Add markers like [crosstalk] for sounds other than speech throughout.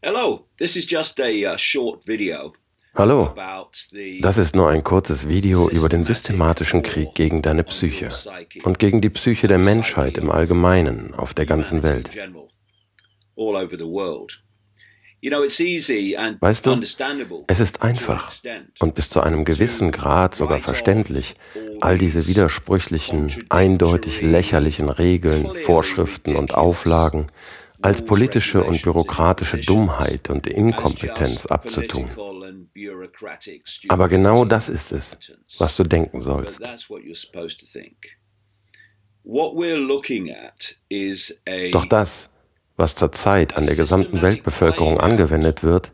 Hello, this is just a uh, short video Hallo, das ist nur ein kurzes Video über den systematischen Krieg gegen deine Psyche und gegen die Psyche der Menschheit im Allgemeinen auf der ganzen Welt. Weißt du, es ist einfach und bis zu einem gewissen Grad sogar verständlich, all diese widersprüchlichen, eindeutig lächerlichen Regeln, Vorschriften und Auflagen als politische und bürokratische Dummheit und Inkompetenz abzutun. Aber genau das ist es, was du denken sollst. Doch das, was zurzeit an der gesamten Weltbevölkerung angewendet wird,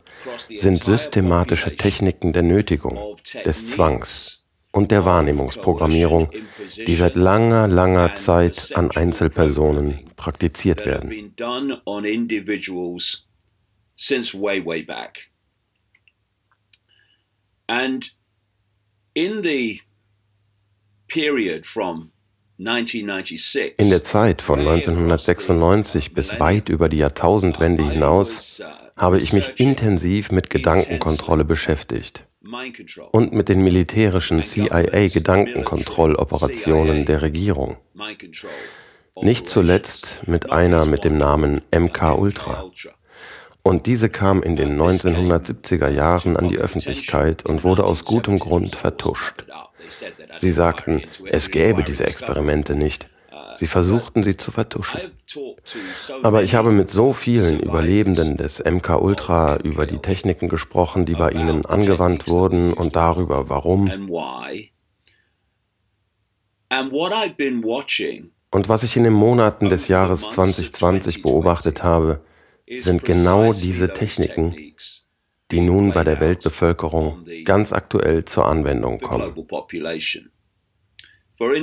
sind systematische Techniken der Nötigung, des Zwangs und der Wahrnehmungsprogrammierung, die seit langer, langer Zeit an Einzelpersonen praktiziert werden. And in the period from in der Zeit von 1996 bis weit über die Jahrtausendwende hinaus habe ich mich intensiv mit Gedankenkontrolle beschäftigt und mit den militärischen CIA-Gedankenkontrolloperationen der Regierung. Nicht zuletzt mit einer mit dem Namen MK Ultra. Und diese kam in den 1970er Jahren an die Öffentlichkeit und wurde aus gutem Grund vertuscht. Sie sagten, es gäbe diese Experimente nicht. Sie versuchten sie zu vertuschen. Aber ich habe mit so vielen Überlebenden des MK Ultra über die Techniken gesprochen, die bei ihnen angewandt wurden und darüber, warum. Und was ich in den Monaten des Jahres 2020 beobachtet habe, sind genau diese Techniken, die nun bei der Weltbevölkerung ganz aktuell zur Anwendung kommen. Uh, uh,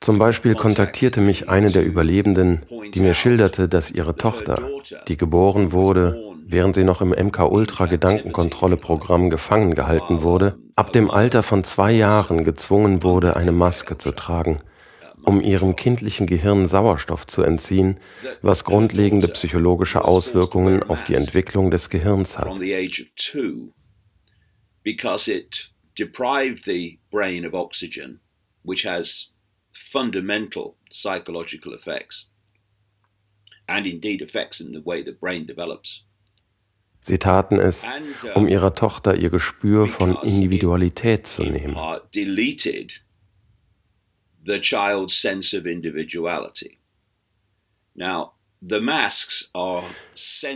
Zum Beispiel kontaktierte mich eine der Überlebenden, die mir schilderte, dass ihre Tochter, die geboren wurde, während sie noch im MK-Ultra-Gedankenkontrolle-Programm gefangen gehalten wurde, ab dem Alter von zwei Jahren gezwungen wurde, eine Maske zu tragen, um ihrem kindlichen Gehirn Sauerstoff zu entziehen, was grundlegende psychologische Auswirkungen auf die Entwicklung des Gehirns hat. Deprived the brain of oxygen, which has fundamental psychological effects and indeed effects in the way the brain develops. Sie taten es, uh, um ihrer Tochter ihr Gespür von Individualität zu nehmen. Deleted the child's sense of individuality. Now,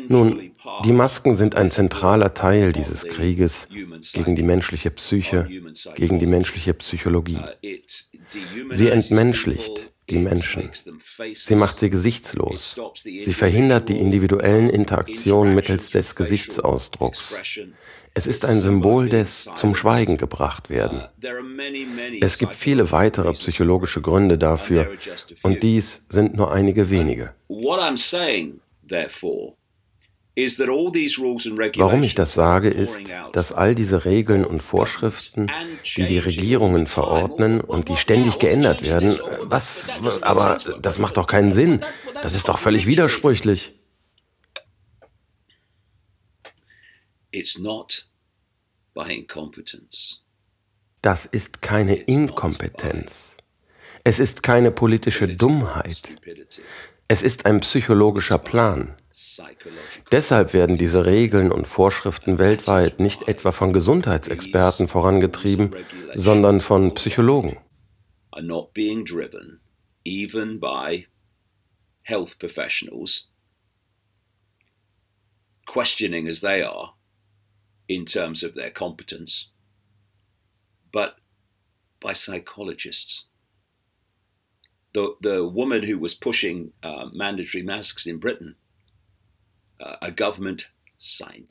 nun, die Masken sind ein zentraler Teil dieses Krieges gegen die menschliche Psyche, gegen die menschliche Psychologie. Uh, sie entmenschlicht die Menschen. Sie macht sie gesichtslos. Sie verhindert die individuellen Interaktionen mittels des Gesichtsausdrucks. Es ist ein Symbol des zum Schweigen gebracht werden. Es gibt viele weitere psychologische Gründe dafür und dies sind nur einige wenige. Warum ich das sage, ist, dass all diese Regeln und Vorschriften, die die Regierungen verordnen und die ständig geändert werden, was, aber das macht doch keinen Sinn. Das ist doch völlig widersprüchlich. Das ist keine Inkompetenz. Es ist keine politische Dummheit. Es ist ein psychologischer Plan. Deshalb werden diese Regeln und Vorschriften weltweit nicht etwa von Gesundheitsexperten vorangetrieben, sondern von Psychologen. health professionals, questioning as they are in terms of their competence, but by psychologists. The, the woman who was pushing uh, mandatory masks in Britain, uh, a government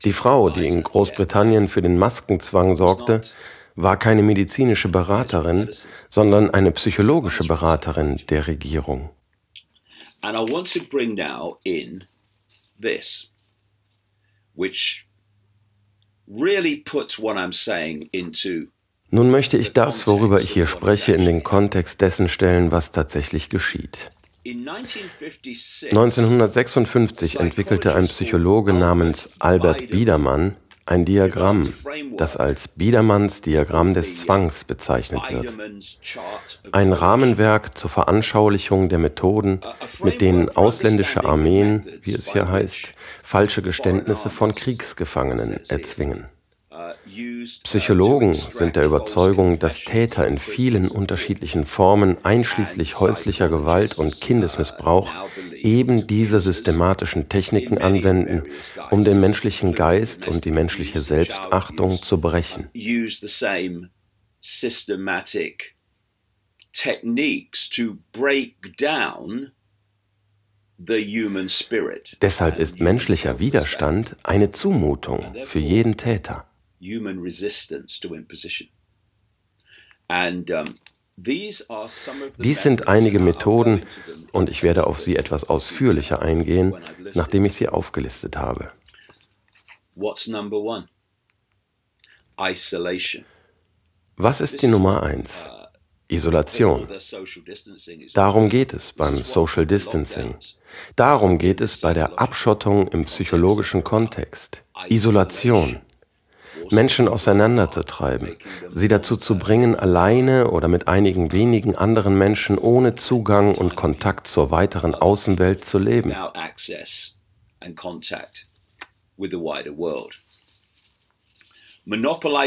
die Frau, die in Großbritannien für den Maskenzwang sorgte, war keine medizinische Beraterin, sondern eine psychologische Beraterin der Regierung. And I want to bring now in this, which nun möchte ich das, worüber ich hier spreche, in den Kontext dessen stellen, was tatsächlich geschieht. 1956 entwickelte ein Psychologe namens Albert Biedermann ein Diagramm, das als Biedermanns Diagramm des Zwangs bezeichnet wird. Ein Rahmenwerk zur Veranschaulichung der Methoden, mit denen ausländische Armeen, wie es hier heißt, falsche Geständnisse von Kriegsgefangenen erzwingen. Psychologen sind der Überzeugung, dass Täter in vielen unterschiedlichen Formen, einschließlich häuslicher Gewalt und Kindesmissbrauch, eben diese systematischen Techniken anwenden, um den menschlichen Geist und die menschliche Selbstachtung zu brechen. Deshalb ist menschlicher Widerstand eine Zumutung für jeden Täter human resistance to imposition. And um, Dies sind einige Methoden und ich werde auf sie etwas ausführlicher eingehen, nachdem ich sie aufgelistet habe. Was ist die Nummer eins? Uh, Isolation. Darum geht es beim Social Distancing. Darum geht es bei der Abschottung im psychologischen Kontext. Isolation. Menschen auseinanderzutreiben, sie dazu zu bringen, alleine oder mit einigen wenigen anderen Menschen ohne Zugang und Kontakt zur weiteren Außenwelt zu leben.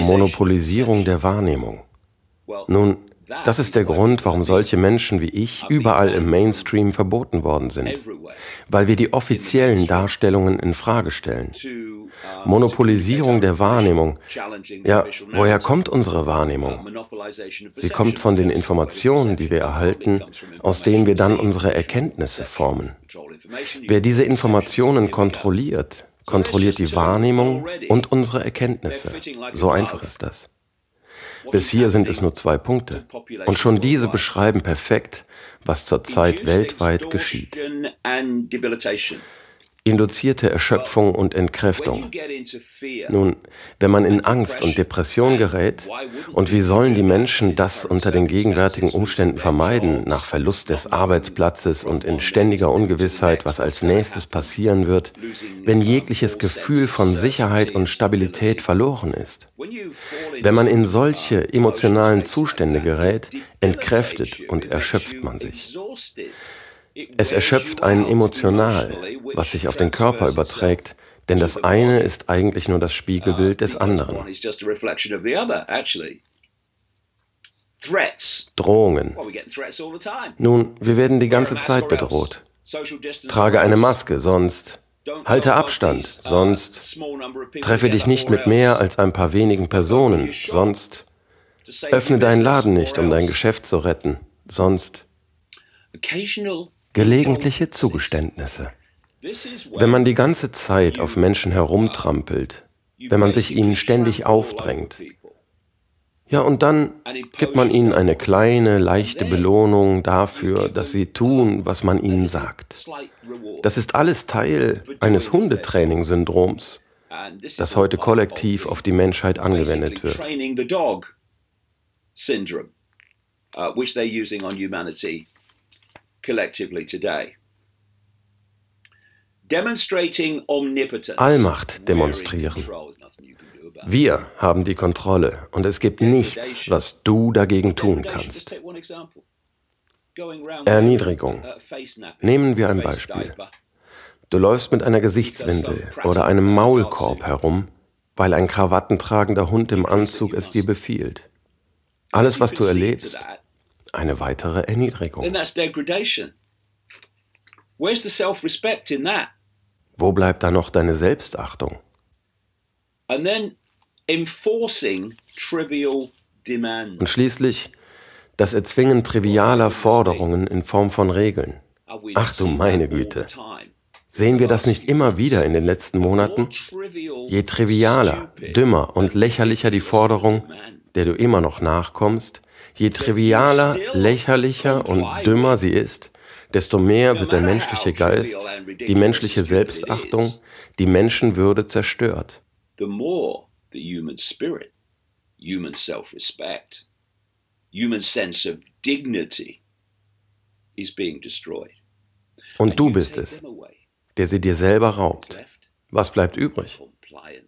Monopolisierung der Wahrnehmung. Nun, das ist der Grund, warum solche Menschen wie ich überall im Mainstream verboten worden sind, weil wir die offiziellen Darstellungen in Frage stellen. Monopolisierung der Wahrnehmung. Ja, woher kommt unsere Wahrnehmung? Sie kommt von den Informationen, die wir erhalten, aus denen wir dann unsere Erkenntnisse formen. Wer diese Informationen kontrolliert, kontrolliert die Wahrnehmung und unsere Erkenntnisse. So einfach ist das. Bis hier sind es nur zwei Punkte. Und schon diese beschreiben perfekt, was zurzeit weltweit geschieht induzierte Erschöpfung und Entkräftung. Nun, wenn man in Angst und Depression gerät, und wie sollen die Menschen das unter den gegenwärtigen Umständen vermeiden, nach Verlust des Arbeitsplatzes und in ständiger Ungewissheit, was als nächstes passieren wird, wenn jegliches Gefühl von Sicherheit und Stabilität verloren ist? Wenn man in solche emotionalen Zustände gerät, entkräftet und erschöpft man sich. Es erschöpft einen emotional, was sich auf den Körper überträgt, denn das eine ist eigentlich nur das Spiegelbild des anderen. Drohungen. Nun, wir werden die ganze Zeit bedroht. Trage eine Maske, sonst halte Abstand, sonst treffe dich nicht mit mehr als ein paar wenigen Personen, sonst öffne deinen Laden nicht, um dein Geschäft zu retten, sonst Gelegentliche Zugeständnisse. Wenn man die ganze Zeit auf Menschen herumtrampelt, wenn man sich ihnen ständig aufdrängt, ja, und dann gibt man ihnen eine kleine, leichte Belohnung dafür, dass sie tun, was man ihnen sagt. Das ist alles Teil eines Hundetraining-Syndroms, das heute kollektiv auf die Menschheit angewendet wird. Collectively today. Allmacht demonstrieren. Wir haben die Kontrolle und es gibt nichts, was du dagegen tun kannst. Erniedrigung. Nehmen wir ein Beispiel. Du läufst mit einer Gesichtswindel oder einem Maulkorb herum, weil ein krawattentragender Hund im Anzug es dir befiehlt. Alles, was du erlebst, eine weitere Erniedrigung. Wo bleibt da noch deine Selbstachtung? Und schließlich das Erzwingen trivialer Forderungen in Form von Regeln. Ach du meine Güte. Sehen wir das nicht immer wieder in den letzten Monaten? Je trivialer, dümmer und lächerlicher die Forderung, der du immer noch nachkommst, Je trivialer, lächerlicher und dümmer sie ist, desto mehr wird der menschliche Geist, die menschliche Selbstachtung, die Menschenwürde zerstört. The more the human spirit, human self-respect, human sense of dignity is being destroyed. Und du bist es, der sie dir selber raubt. Was bleibt übrig?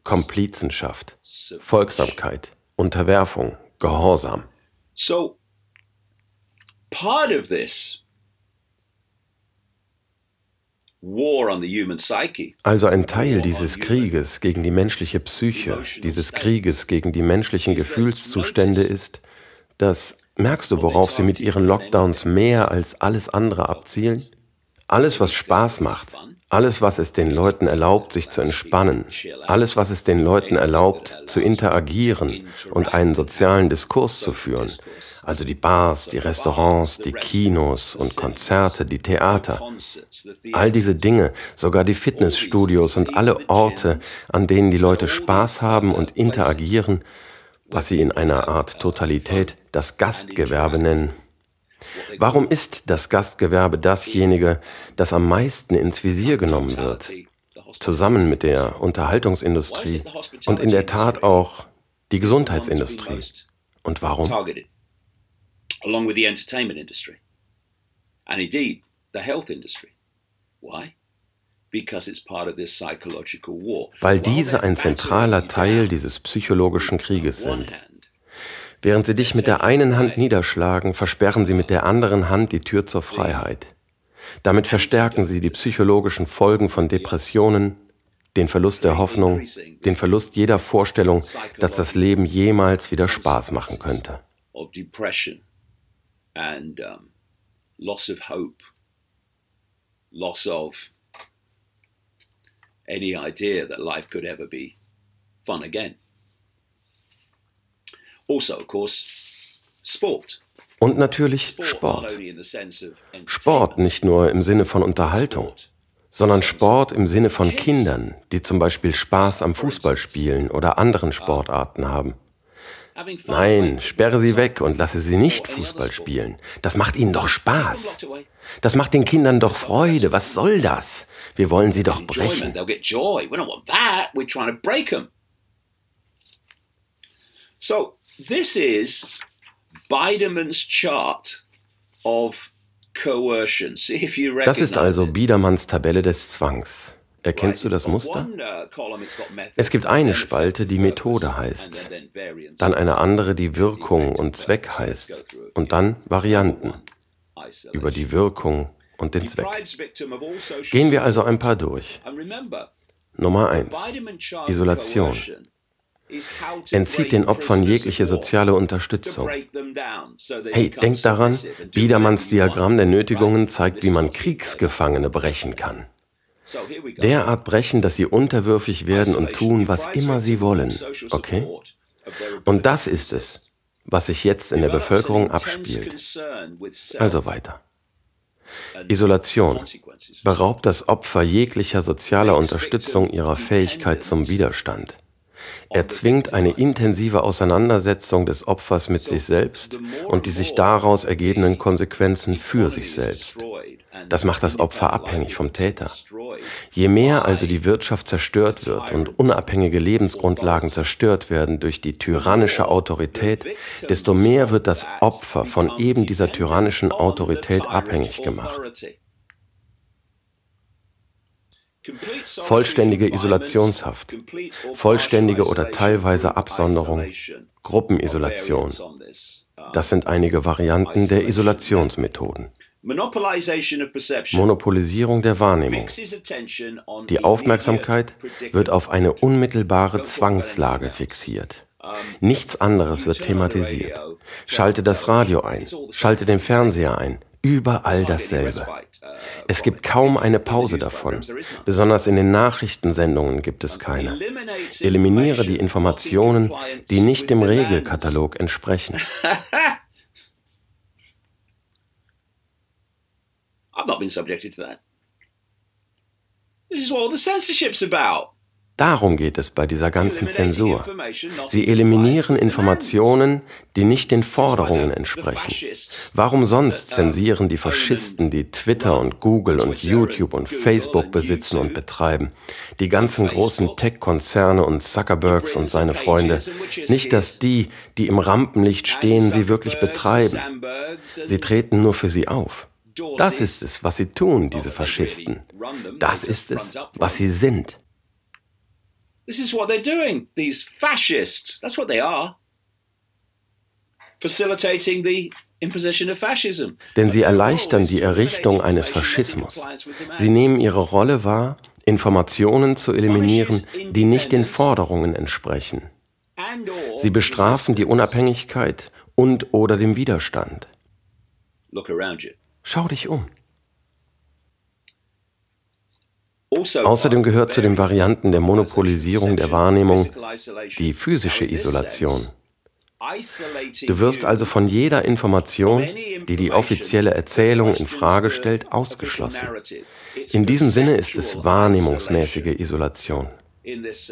Komplizenschaft, Folgsamkeit, Unterwerfung, Gehorsam. So, part of this also ein Teil dieses Krieges gegen die menschliche Psyche, dieses Krieges gegen die menschlichen Gefühlszustände ist, dass, merkst du, worauf sie mit ihren Lockdowns mehr als alles andere abzielen? Alles, was Spaß macht, alles, was es den Leuten erlaubt, sich zu entspannen, alles, was es den Leuten erlaubt, zu interagieren und einen sozialen Diskurs zu führen, also die Bars, die Restaurants, die Kinos und Konzerte, die Theater, all diese Dinge, sogar die Fitnessstudios und alle Orte, an denen die Leute Spaß haben und interagieren, was sie in einer Art Totalität das Gastgewerbe nennen. Warum ist das Gastgewerbe dasjenige, das am meisten ins Visier genommen wird? Zusammen mit der Unterhaltungsindustrie und in der Tat auch die Gesundheitsindustrie. Und warum? Along with the entertainment industry. And indeed, the health industry. Why? Weil diese ein zentraler Teil dieses psychologischen Krieges sind. Während sie dich mit der einen Hand niederschlagen, versperren sie mit der anderen Hand die Tür zur Freiheit. Damit verstärken sie die psychologischen Folgen von Depressionen, den Verlust der Hoffnung, den Verlust jeder Vorstellung, dass das Leben jemals wieder Spaß machen könnte. loss of any idea that life could ever be fun again. Also, of course, Sport. Und natürlich Sport. Sport nicht nur im Sinne von Unterhaltung, sondern Sport im Sinne von Kindern, die zum Beispiel Spaß am Fußballspielen oder anderen Sportarten haben. Nein, sperre sie weg und lasse sie nicht Fußball spielen. Das macht ihnen doch Spaß. Das macht den Kindern doch Freude. Was soll das? Wir wollen sie doch brechen. So, This is Biedermann's chart of coercion. [laughs] See if you Das ist also Biedermanns Tabelle des Zwangs. Erkennst du das Muster? Es gibt eine Spalte, die Methode heißt, dann eine andere, die Wirkung und Zweck heißt und dann Varianten über die Wirkung und den Zweck. Gehen wir also ein paar durch. Nummer 1. Isolation entzieht den Opfern jegliche soziale Unterstützung. Hey, denk daran, Biedermanns Diagramm der Nötigungen zeigt, wie man Kriegsgefangene brechen kann. Derart brechen, dass sie unterwürfig werden und tun, was immer sie wollen. Okay? Und das ist es, was sich jetzt in der Bevölkerung abspielt. Also weiter. Isolation beraubt das Opfer jeglicher sozialer Unterstützung ihrer Fähigkeit zum Widerstand. Er zwingt eine intensive Auseinandersetzung des Opfers mit sich selbst und die sich daraus ergebenden Konsequenzen für sich selbst. Das macht das Opfer abhängig vom Täter. Je mehr also die Wirtschaft zerstört wird und unabhängige Lebensgrundlagen zerstört werden durch die tyrannische Autorität, desto mehr wird das Opfer von eben dieser tyrannischen Autorität abhängig gemacht. Vollständige Isolationshaft, vollständige oder teilweise Absonderung, Gruppenisolation. Das sind einige Varianten der Isolationsmethoden. Monopolisierung der Wahrnehmung. Die Aufmerksamkeit wird auf eine unmittelbare Zwangslage fixiert. Nichts anderes wird thematisiert. Schalte das Radio ein, schalte den Fernseher ein, überall dasselbe. Es gibt kaum eine Pause davon. Besonders in den Nachrichtensendungen gibt es keine. Eliminiere die Informationen, die nicht dem Regelkatalog entsprechen. [laughs] I've not been subjected to that. This is what all the censorship's about. Darum geht es bei dieser ganzen Zensur. Sie eliminieren Informationen, die nicht den Forderungen entsprechen. Warum sonst zensieren die Faschisten, die Twitter und Google und YouTube und Facebook besitzen und betreiben, die ganzen großen Tech-Konzerne und Zuckerbergs und seine Freunde, nicht, dass die, die im Rampenlicht stehen, sie wirklich betreiben. Sie treten nur für sie auf. Das ist es, was sie tun, diese Faschisten. Das ist es, was sie sind. This is what they're doing, these fascists. That's what they are. Facilitating the imposition of fascism. Denn sie erleichtern die Errichtung eines Faschismus. Sie nehmen ihre Rolle wahr, Informationen zu eliminieren, die nicht den Forderungen entsprechen. Sie bestrafen die Unabhängigkeit und oder den Widerstand. Schau dich um. Außerdem gehört zu den Varianten der Monopolisierung der Wahrnehmung die physische Isolation. Du wirst also von jeder Information, die die offizielle Erzählung in Frage stellt, ausgeschlossen. In diesem Sinne ist es wahrnehmungsmäßige Isolation.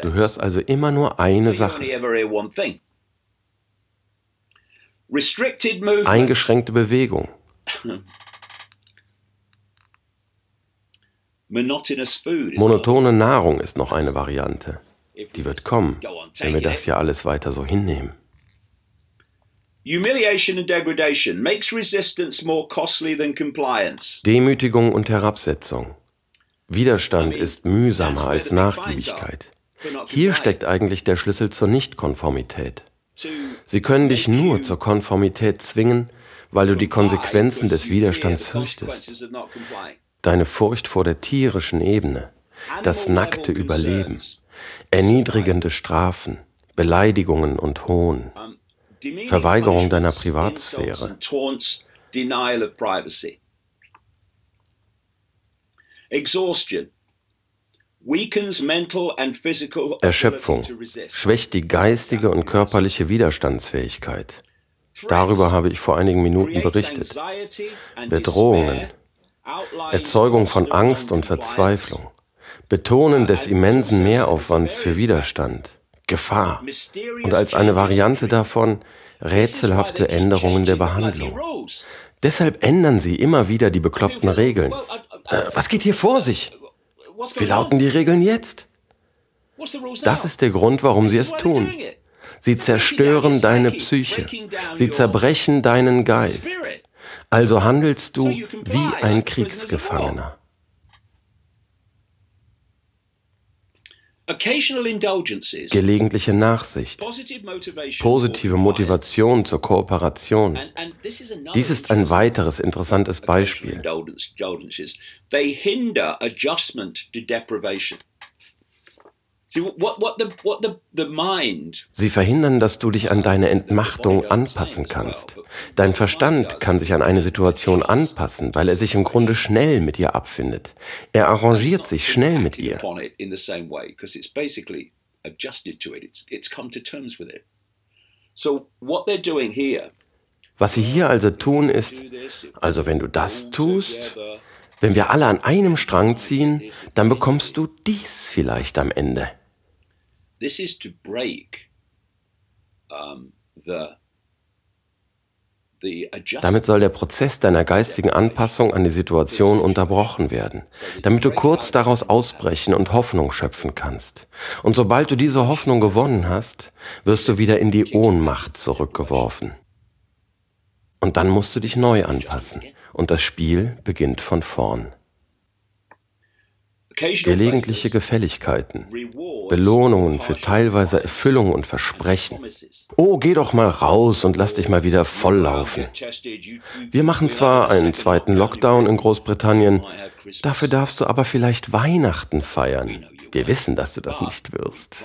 Du hörst also immer nur eine Sache. Eingeschränkte Bewegung. [laughs] Monotone Nahrung ist noch eine Variante. Die wird kommen, wenn wir das ja alles weiter so hinnehmen. Demütigung und Herabsetzung. Widerstand ist mühsamer als Nachgiebigkeit. Hier steckt eigentlich der Schlüssel zur Nichtkonformität. Sie können dich nur zur Konformität zwingen, weil du die Konsequenzen des Widerstands fürchtest deine Furcht vor der tierischen Ebene, das nackte Überleben, erniedrigende Strafen, Beleidigungen und Hohn, Verweigerung deiner Privatsphäre. Erschöpfung schwächt die geistige und körperliche Widerstandsfähigkeit. Darüber habe ich vor einigen Minuten berichtet. Bedrohungen, Erzeugung von Angst und Verzweiflung, Betonen des immensen Mehraufwands für Widerstand, Gefahr und als eine Variante davon rätselhafte Änderungen der Behandlung. Deshalb ändern sie immer wieder die bekloppten Regeln. Äh, was geht hier vor sich? Wie lauten die Regeln jetzt? Das ist der Grund, warum sie es tun. Sie zerstören deine Psyche. Sie zerbrechen deinen Geist. Also handelst du wie ein Kriegsgefangener. Gelegentliche Nachsicht, positive Motivation zur Kooperation. Dies ist ein weiteres interessantes Beispiel. Sie verhindern, dass du dich an deine Entmachtung anpassen kannst. Dein Verstand kann sich an eine Situation anpassen, weil er sich im Grunde schnell mit ihr abfindet. Er arrangiert sich schnell mit ihr. Was sie hier also tun ist, also wenn du das tust, wenn wir alle an einem Strang ziehen, dann bekommst du dies vielleicht am Ende. This is to break um, the damit soll der Prozess deiner geistigen Anpassung an die Situation unterbrochen werden, damit du kurz daraus ausbrechen und Hoffnung schöpfen kannst. Und sobald du diese Hoffnung gewonnen hast, wirst du wieder in die Ohnmacht zurückgeworfen. Und dann musst du dich neu anpassen und das Spiel beginnt von vorn. Gelegentliche Gefälligkeiten, Belohnungen für teilweise Erfüllung und Versprechen. Oh, geh doch mal raus und lass dich mal wieder volllaufen. Wir machen zwar einen zweiten Lockdown in Großbritannien, dafür darfst du aber vielleicht Weihnachten feiern. Wir wissen, dass du das nicht wirst.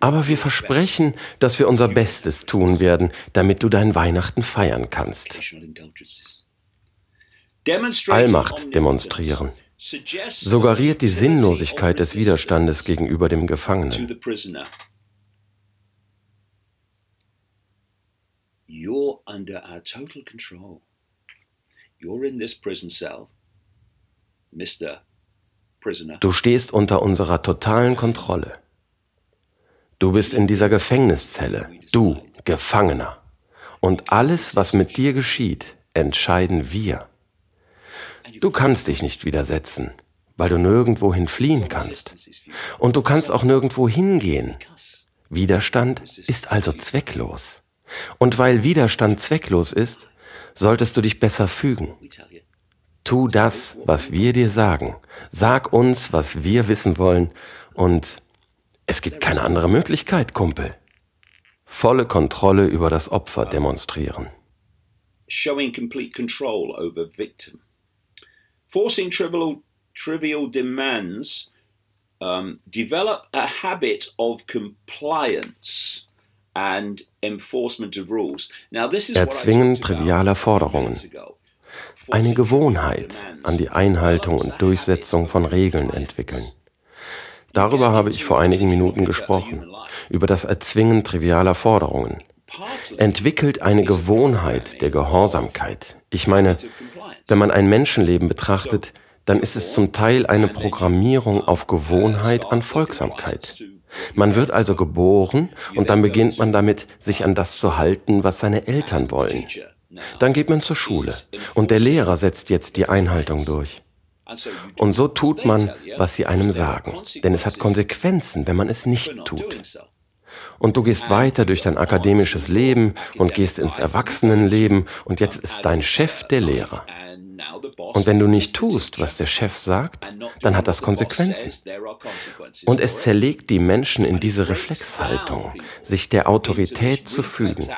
Aber wir versprechen, dass wir unser Bestes tun werden, damit du dein Weihnachten feiern kannst. Allmacht demonstrieren suggeriert die Sinnlosigkeit des Widerstandes gegenüber dem Gefangenen. You're under our total control. You're in this prison cell, Mr. Prisoner. Du stehst unter unserer totalen Kontrolle. Du bist in dieser Gefängniszelle, du Gefangener. Und alles, was mit dir geschieht, entscheiden wir. Du kannst dich nicht widersetzen, weil du nirgendwohin fliehen kannst. Und du kannst auch nirgendwo hingehen. Widerstand ist also zwecklos. Und weil Widerstand zwecklos ist, solltest du dich besser fügen. Tu das, was wir dir sagen. Sag uns, was wir wissen wollen. Und es gibt keine andere Möglichkeit, Kumpel. Volle Kontrolle über das Opfer demonstrieren. Showing complete control over victim. Forcing trivial, trivial demands um, develop a habit of compliance and enforcement of rules. Now, this is Erzwingen trivialer Forderungen. Eine Gewohnheit an die Einhaltung und Durchsetzung von Regeln entwickeln. Darüber habe ich vor einigen Minuten gesprochen, über das Erzwingen trivialer Forderungen. Entwickelt eine Gewohnheit der Gehorsamkeit. Ich meine, wenn man ein Menschenleben betrachtet, dann ist es zum Teil eine Programmierung auf Gewohnheit an Folgsamkeit. Man wird also geboren und dann beginnt man damit, sich an das zu halten, was seine Eltern wollen. Dann geht man zur Schule und der Lehrer setzt jetzt die Einhaltung durch. Und so tut man, was sie einem sagen, denn es hat Konsequenzen, wenn man es nicht tut. Und du gehst weiter durch dein akademisches Leben und gehst ins Erwachsenenleben und jetzt ist dein Chef der Lehrer. Und wenn du nicht tust, was der Chef sagt, dann hat das Konsequenzen. Und es zerlegt die Menschen in diese Reflexhaltung, sich der Autorität zu fügen.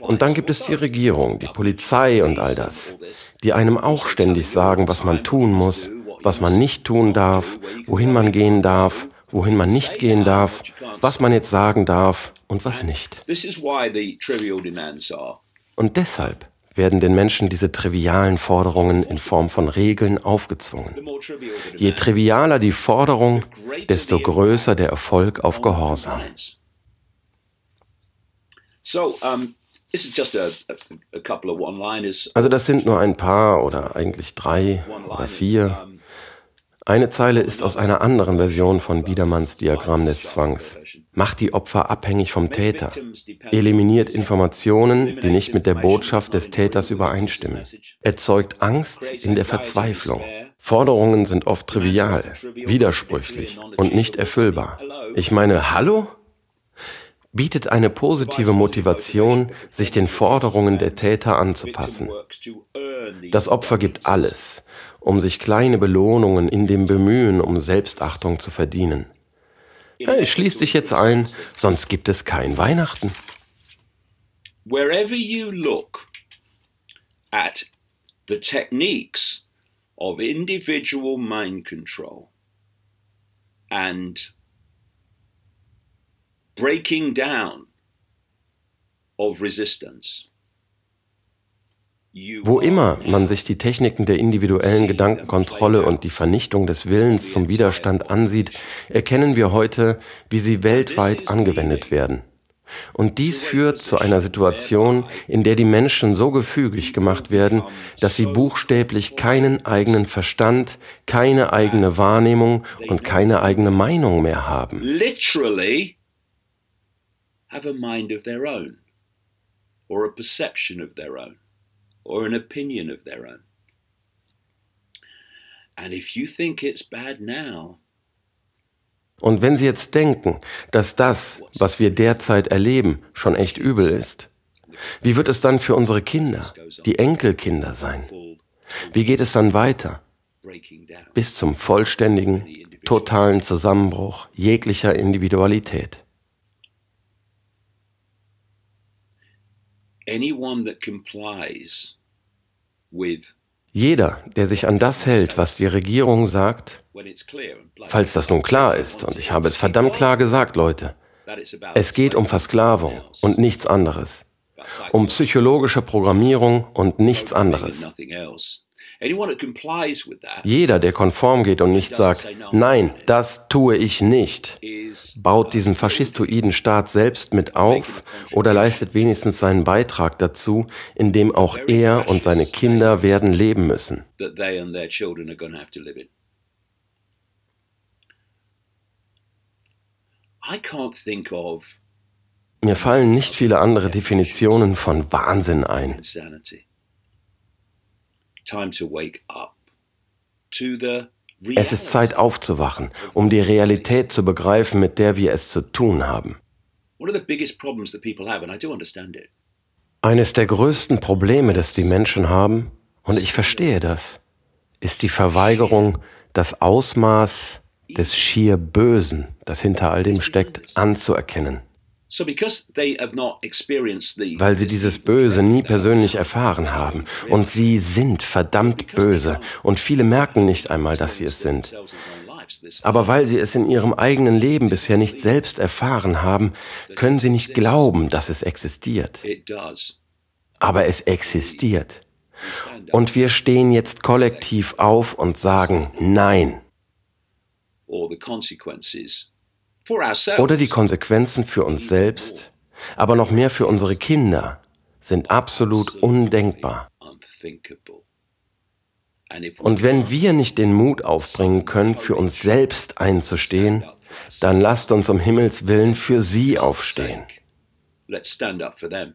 Und dann gibt es die Regierung, die Polizei und all das, die einem auch ständig sagen, was man tun muss, was man nicht tun darf, wohin man gehen darf, wohin man nicht gehen darf, was man jetzt sagen darf und was nicht. Und deshalb werden den Menschen diese trivialen Forderungen in Form von Regeln aufgezwungen. Je trivialer die Forderung, desto größer der Erfolg auf Gehorsam. Also das sind nur ein paar oder eigentlich drei oder vier eine Zeile ist aus einer anderen Version von Biedermanns Diagramm des Zwangs. Macht die Opfer abhängig vom Täter. Eliminiert Informationen, die nicht mit der Botschaft des Täters übereinstimmen. Erzeugt Angst in der Verzweiflung. Forderungen sind oft trivial, widersprüchlich und nicht erfüllbar. Ich meine, hallo? bietet eine positive Motivation, sich den Forderungen der Täter anzupassen. Das Opfer gibt alles, um sich kleine Belohnungen in dem Bemühen um Selbstachtung zu verdienen. Hey, schließ dich jetzt ein, sonst gibt es kein Weihnachten. Wherever you look at the techniques of individual mind control and breaking down of resistance wo immer man sich die Techniken der individuellen Gedankenkontrolle und die Vernichtung des Willens zum Widerstand ansieht, erkennen wir heute, wie sie weltweit angewendet werden. Und dies führt zu einer Situation, in der die Menschen so gefügig gemacht werden, dass sie buchstäblich keinen eigenen Verstand, keine eigene Wahrnehmung und keine eigene Meinung mehr haben. Literally have a mind of their own or a perception of their own or an opinion of their own. And if you think it's bad now, und wenn Sie jetzt denken, dass das, was wir derzeit erleben, schon echt übel ist, wie wird es dann für unsere Kinder, die Enkelkinder sein? Wie geht es dann weiter? Bis zum vollständigen, totalen Zusammenbruch jeglicher Individualität. Jeder, der sich an das hält, was die Regierung sagt, falls das nun klar ist, und ich habe es verdammt klar gesagt, Leute, es geht um Versklavung und nichts anderes, um psychologische Programmierung und nichts anderes. Jeder, der konform geht und nicht sagt, nein, das tue ich nicht, baut diesen faschistoiden Staat selbst mit auf oder leistet wenigstens seinen Beitrag dazu, indem auch er und seine Kinder werden leben müssen. Mir fallen nicht viele andere Definitionen von Wahnsinn ein. Es ist Zeit aufzuwachen, um die Realität zu begreifen, mit der wir es zu tun haben. Eines der größten Probleme, das die Menschen haben, und ich verstehe das, ist die Verweigerung, das Ausmaß des schier Bösen, das hinter all dem steckt, anzuerkennen. Weil sie dieses Böse nie persönlich erfahren haben. Und sie sind verdammt böse. Und viele merken nicht einmal, dass sie es sind. Aber weil sie es in ihrem eigenen Leben bisher nicht selbst erfahren haben, können sie nicht glauben, dass es existiert. Aber es existiert. Und wir stehen jetzt kollektiv auf und sagen Nein. Oder die Konsequenzen für uns selbst, aber noch mehr für unsere Kinder sind absolut undenkbar. Und wenn wir nicht den Mut aufbringen können, für uns selbst einzustehen, dann lasst uns um Himmels willen für sie aufstehen. Let's stand up for them.